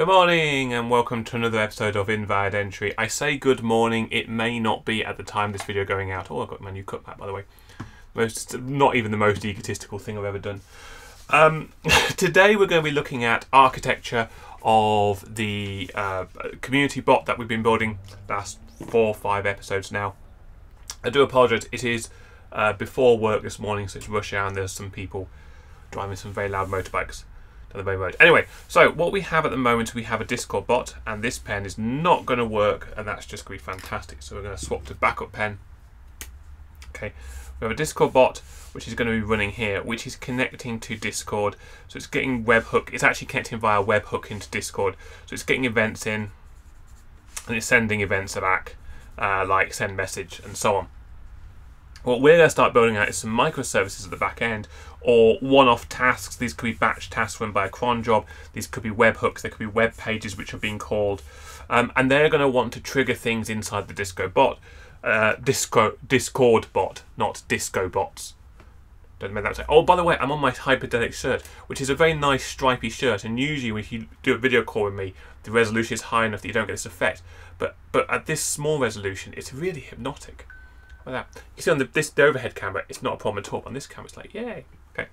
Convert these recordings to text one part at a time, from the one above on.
Good morning and welcome to another episode of Invalid Entry. I say good morning, it may not be at the time this video going out. Oh, I got my new cut by the way. Most, not even the most egotistical thing I've ever done. Um, today we're going to be looking at architecture of the uh, community bot that we've been building last four or five episodes now. I do apologise, it is uh, before work this morning, so it's rush hour and there's some people driving some very loud motorbikes the main road. Anyway, so what we have at the moment, we have a Discord bot, and this pen is not going to work, and that's just going to be fantastic. So we're going to swap to backup pen. Okay, we have a Discord bot, which is going to be running here, which is connecting to Discord. So it's getting webhook. It's actually connecting via webhook into Discord. So it's getting events in, and it's sending events back, uh, like send message and so on. What we're going to start building out is some microservices at the back end or one-off tasks. These could be batch tasks run by a cron job. These could be webhooks. There could be web pages which are being called. Um, and they're going to want to trigger things inside the Disco bot. Uh, Disco, Discord bot, not Disco bots. Don't make that. Oh, by the way, I'm on my Hyperdelic shirt, which is a very nice stripy shirt. And usually when you do a video call with me, the resolution is high enough that you don't get this effect. But but at this small resolution, it's really hypnotic. Like that. You see on the, this the overhead camera, it's not a problem at all. On this camera, it's like, yay. Okay.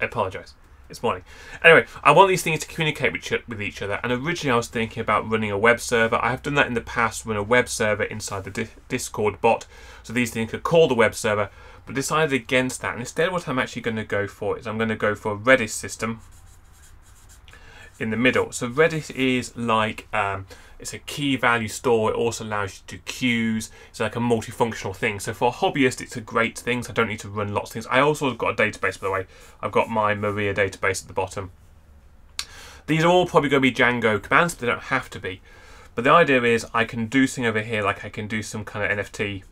I apologise. It's morning. Anyway, I want these things to communicate with, with each other. And originally, I was thinking about running a web server. I have done that in the past, run a web server inside the Discord bot, so these things could call the web server. But decided against that. And instead, what I'm actually going to go for is I'm going to go for a Redis system in the middle. So Redis is like um, it's a key value store. It also allows you to do queues. It's like a multifunctional thing. So for a hobbyist, it's a great thing. So I don't need to run lots of things. I also have got a database, by the way. I've got my Maria database at the bottom. These are all probably going to be Django commands, but they don't have to be. But the idea is I can do something over here, like I can do some kind of NFT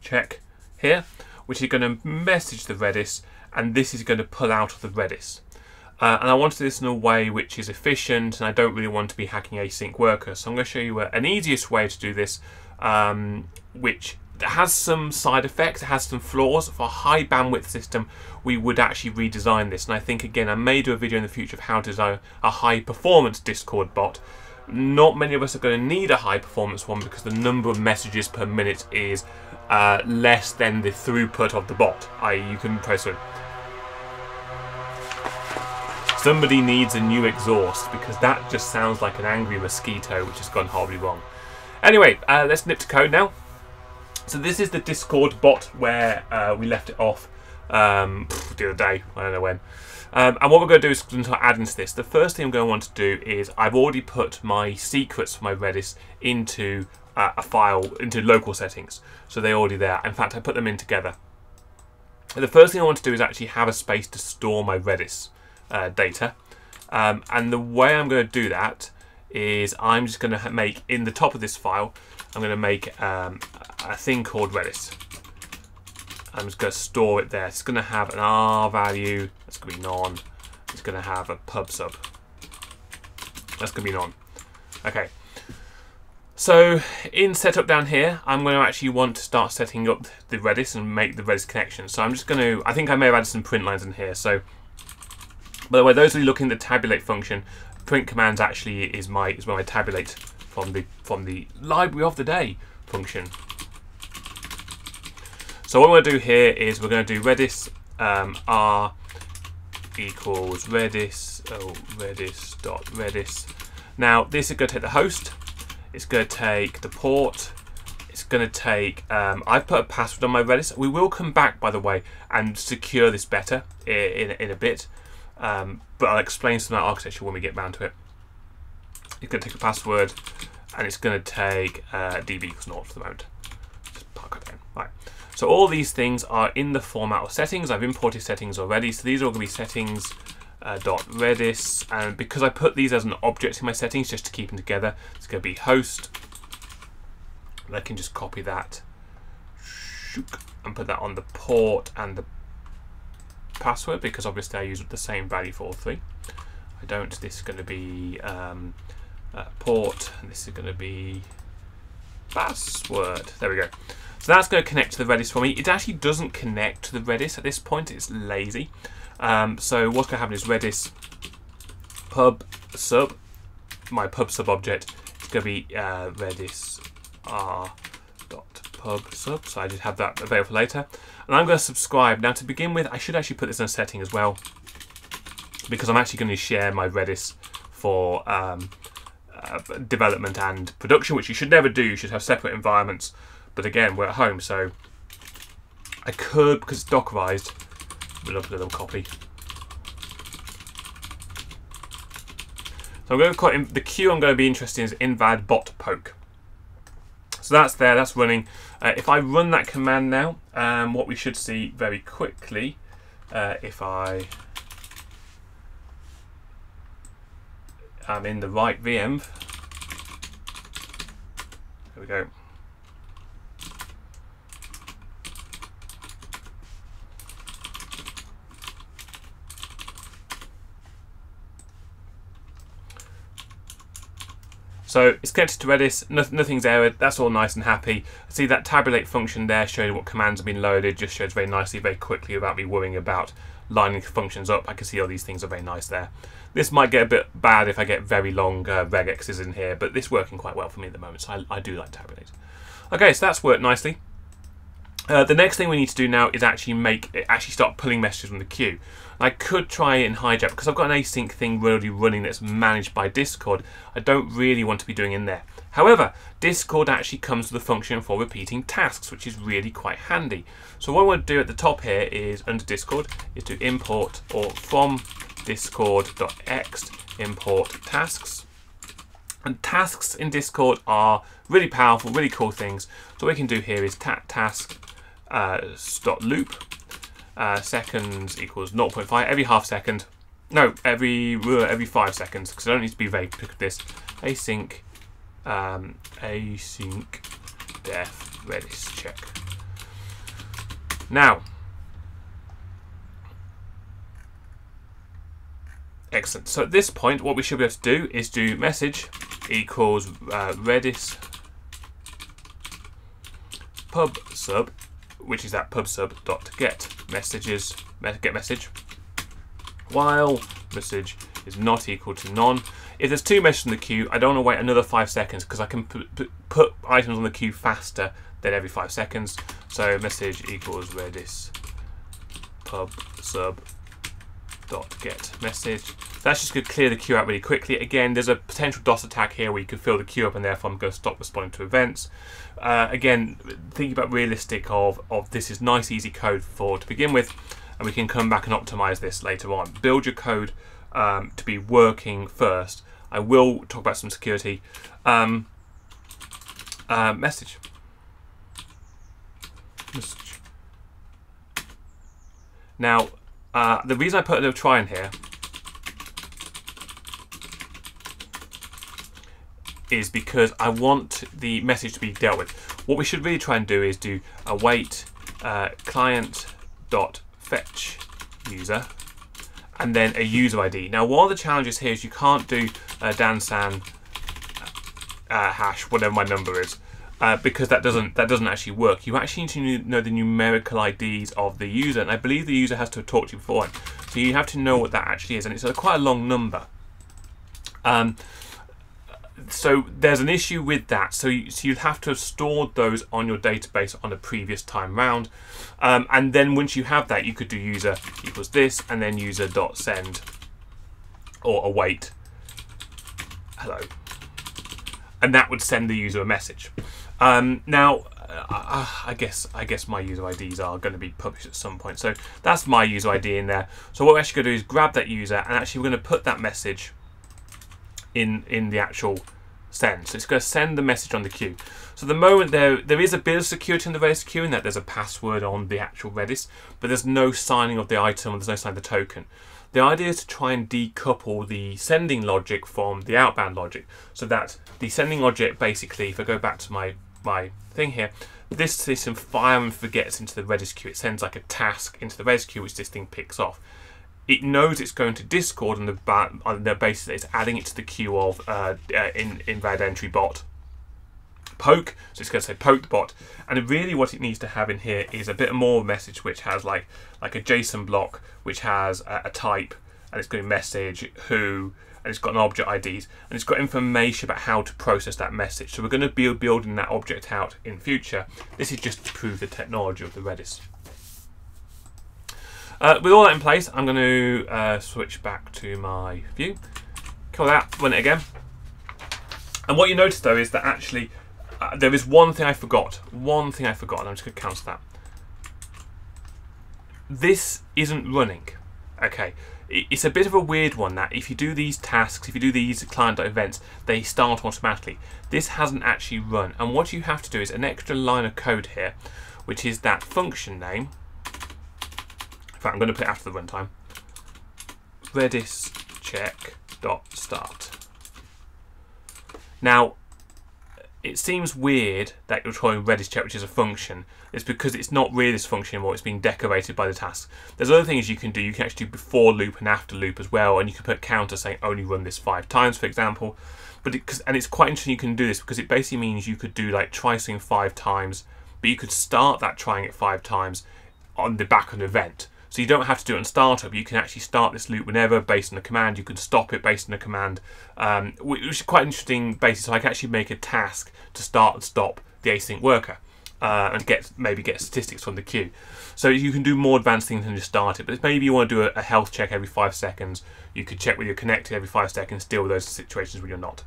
check here, which is going to message the Redis, and this is going to pull out of the Redis. Uh, and I wanted this in a way which is efficient and I don't really want to be hacking async workers. So I'm going to show you uh, an easiest way to do this, um, which has some side effects, it has some flaws. For a high bandwidth system, we would actually redesign this. And I think, again, I may do a video in the future of how to design a high performance Discord bot. Not many of us are going to need a high performance one because the number of messages per minute is uh, less than the throughput of the bot, i.e. you can press it Somebody needs a new exhaust because that just sounds like an angry mosquito which has gone horribly wrong. Anyway, uh, let's nip to code now. So this is the Discord bot where uh, we left it off um, the other day, I don't know when. Um, and what we're going to do is start adding to this. The first thing I'm going to want to do is I've already put my secrets for my Redis into uh, a file, into local settings. So they're already there. In fact, I put them in together. The first thing I want to do is actually have a space to store my Redis uh, data. Um, and the way I'm going to do that is I'm just going to make, in the top of this file, I'm going to make um, a thing called Redis. I'm just going to store it there. It's going to have an R value. That's going to be none. It's going to have a pub sub. That's going to be none. Okay. So in setup down here, I'm going to actually want to start setting up the Redis and make the Redis connection. So I'm just going to, I think I may have added some print lines in here. So by the way, those of you looking at the tabulate function, print commands actually is my is where I tabulate from the from the library of the day function. So what we're going to do here is we're going to do redis um, r equals redis oh redis dot redis. Now this is going to take the host. It's going to take the port. It's going to take. Um, I've put a password on my Redis. We will come back, by the way, and secure this better in in, in a bit. Um, but I'll explain some of that architecture when we get round to it. It's going to take a password, and it's going to take uh, db equals naught for the moment. Just park it down. Right. So all these things are in the format of settings. I've imported settings already. So these are all going to be settings uh, dot redis, and because I put these as an object in my settings just to keep them together, it's going to be host. And I can just copy that and put that on the port and the password because obviously I use the same value for all three. I don't, this is going to be um, uh, port, and this is going to be password. There we go. So that's going to connect to the Redis for me. It actually doesn't connect to the Redis at this point. It's lazy. Um, so what's going to happen is Redis pub sub, my pub sub object is going to be uh, redis r pub sub. So I just have that available later. And I'm going to subscribe. Now to begin with, I should actually put this in a setting as well because I'm actually going to share my Redis for um, uh, development and production, which you should never do. You should have separate environments. But again, we're at home, so I could, because it's Dockerized, we'll a little copy. So I'm going to call it, the queue I'm going to be interested in is invad bot poke. So that's there, that's running. Uh, if I run that command now, um, what we should see very quickly, uh, if I am in the right VM, there we go. So it's connected to Redis, nothing's errored, that's all nice and happy. See that tabulate function there showing what commands have been loaded, just shows very nicely, very quickly without me worrying about lining functions up. I can see all these things are very nice there. This might get a bit bad if I get very long uh, regexes in here, but this working quite well for me at the moment, so I, I do like tabulate. Okay, so that's worked nicely. Uh, the next thing we need to do now is actually make actually start pulling messages from the queue. I could try and Hijack because I've got an async thing already running that's managed by Discord. I don't really want to be doing in there. However, Discord actually comes with a function for repeating tasks, which is really quite handy. So what I want to do at the top here is under Discord is to import or from discord.ext import tasks. And tasks in Discord are really powerful, really cool things. So what we can do here is task uh, dot loop uh, seconds equals 0.5 every half second. No, every uh, every five seconds because I don't need to be vague with this. Async, um, async def redis check. Now, excellent. So at this point, what we should be able to do is do message equals uh, redis pub sub which is that pubsub.get messages, get message, while message is not equal to none. If there's two messages in the queue, I don't want to wait another five seconds because I can put items on the queue faster than every five seconds. So message equals redis pub sub dot get message. That's just going to clear the queue out really quickly. Again, there's a potential DOS attack here where you could fill the queue up and therefore I'm going to stop responding to events. Uh, again, thinking about realistic of, of this is nice, easy code for to begin with, and we can come back and optimize this later on. Build your code um, to be working first. I will talk about some security. Um, uh, message. Message. Now, uh, the reason I put a little try in here is because I want the message to be dealt with. What we should really try and do is do await uh, client dot fetch user and then a user ID. Now, one of the challenges here is you can't do uh, dansan uh, hash, whatever my number is, uh, because that doesn't that doesn't actually work. You actually need to know the numerical IDs of the user, and I believe the user has to talk to you beforehand. So you have to know what that actually is, and it's a quite a long number. Um, so there's an issue with that. So, you, so you'd have to have stored those on your database on a previous time round. Um, and then once you have that, you could do user equals this and then user dot send or await hello. And that would send the user a message. Um, now, uh, I guess I guess my user IDs are going to be published at some point. So that's my user ID in there. So what we're actually going to do is grab that user and actually we're going to put that message in in the actual send. So it's going to send the message on the queue. So the moment there there is a bit of security in the Redis queue in that there's a password on the actual Redis, but there's no signing of the item, there's no signing of the token. The idea is to try and decouple the sending logic from the outbound logic, so that the sending logic basically, if I go back to my my thing here, this system fire and forgets into the Redis queue. It sends like a task into the Redis queue, which this thing picks off it knows it's going to Discord on the on the basis that it's adding it to the queue of uh, uh, in invalid entry bot poke. So it's going to say poke bot, and really what it needs to have in here is a bit more message which has like like a JSON block which has a, a type, and it's going to message who and it's got an object IDs, and it's got information about how to process that message. So we're going to be building that object out in future. This is just to prove the technology of the Redis. Uh, with all that in place, I'm going to uh, switch back to my view, kill that, run it again. And what you notice though is that actually uh, there is one thing I forgot. One thing I forgot, and I'm just going to cancel that. This isn't running. Okay, it's a bit of a weird one that if you do these tasks, if you do these client events, they start automatically. This hasn't actually run, and what you have to do is an extra line of code here, which is that function name fact, I'm going to put it after the runtime. Redis check dot start. Now, it seems weird that you're calling Redis check, which is a function. It's because it's not really this function anymore. It's being decorated by the task. There's other things you can do. You can actually do before loop and after loop as well, and you can put counter saying only run this five times, for example. But it, and it's quite interesting you can do this because it basically means you could do like try something five times, but you could start that trying it five times on the back of an event. So you don't have to do it on startup. You can actually start this loop whenever based on a command. You can stop it based on a command, um, which is quite interesting basis. So I can actually make a task to start and stop the async worker. Uh, and get maybe get statistics from the queue. So you can do more advanced things than just start it. But maybe you want to do a, a health check every five seconds. You could check whether you're connected every five seconds, deal with those situations when you're not.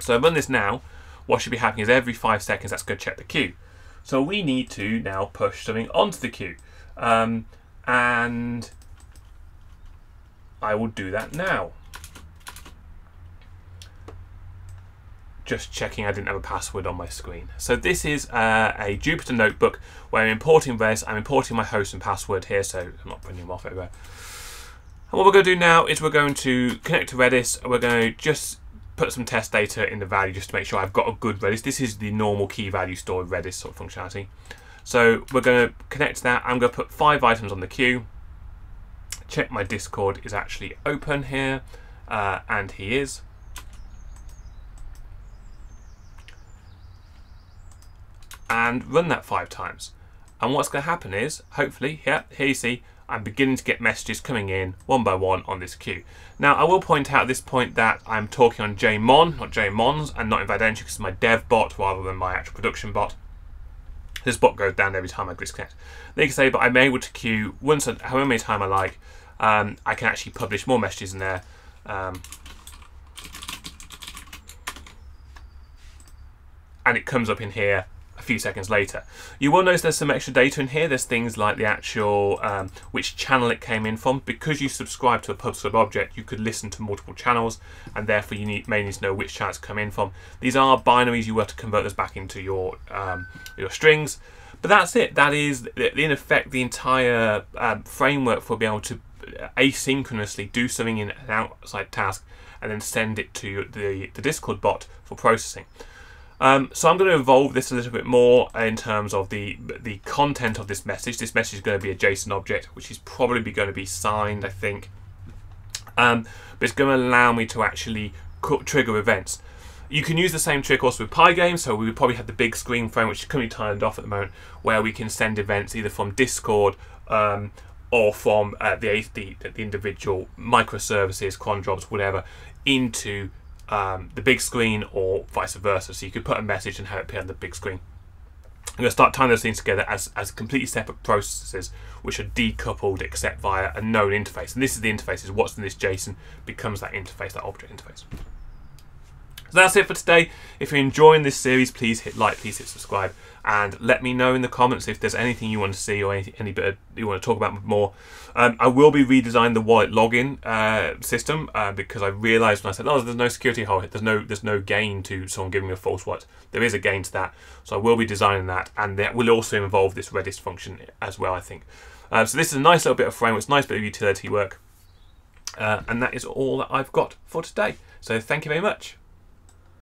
So I run this now. What should be happening is every five seconds that's going to check the queue. So we need to now push something onto the queue. Um, and I will do that now. Just checking I didn't have a password on my screen. So this is uh, a Jupyter notebook where I'm importing Redis. I'm importing my host and password here, so I'm not printing them off everywhere. And what we're going to do now is we're going to connect to Redis. We're going to just put some test data in the value just to make sure I've got a good Redis. This is the normal key value store Redis sort of functionality. So we're going to connect that. I'm going to put five items on the queue. Check my Discord is actually open here, uh, and he is. And run that five times. And what's going to happen is, hopefully, yeah, here you see, I'm beginning to get messages coming in one by one on this queue. Now, I will point out at this point that I'm talking on JMon, not JMons, and not Invidentry because it's my dev bot rather than my actual production bot. This bot goes down every time I disconnect. Then you can say, but I'm able to queue once, however many time I like. Um, I can actually publish more messages in there. Um, and it comes up in here a few seconds later. You will notice there's some extra data in here. There's things like the actual, um, which channel it came in from. Because you subscribe to a PubSub object, you could listen to multiple channels, and therefore you need, may need to know which channels come in from. These are binaries. You will have to convert those back into your, um, your strings. But that's it. That is, in effect, the entire um, framework for being able to asynchronously do something in an outside task and then send it to the, the Discord bot for processing. Um, so I'm going to evolve this a little bit more in terms of the the content of this message. This message is going to be a JSON object, which is probably going to be signed, I think. Um, but it's going to allow me to actually trigger events. You can use the same trick also with Pygame, so we probably have the big screen frame, which is currently turned off at the moment, where we can send events either from Discord um, or from uh, the, the, the individual microservices, cron jobs, whatever, into um, the big screen or vice versa. So you could put a message and have it appear on the big screen. I'm going to start tying those things together as, as completely separate processes which are decoupled except via a known interface. And this is the interface, is what's in this JSON becomes that interface, that object interface. So that's it for today. If you're enjoying this series, please hit like, please hit subscribe, and let me know in the comments if there's anything you want to see or any, any bit you want to talk about more. Um, I will be redesigning the wallet login uh, system uh, because I realised when I said, "Oh, there's no security hole. There's no there's no gain to someone giving me a false wallet." There is a gain to that, so I will be designing that, and that will also involve this Redis function as well. I think. Uh, so this is a nice little bit of framework. It's a nice bit of utility work, uh, and that is all that I've got for today. So thank you very much.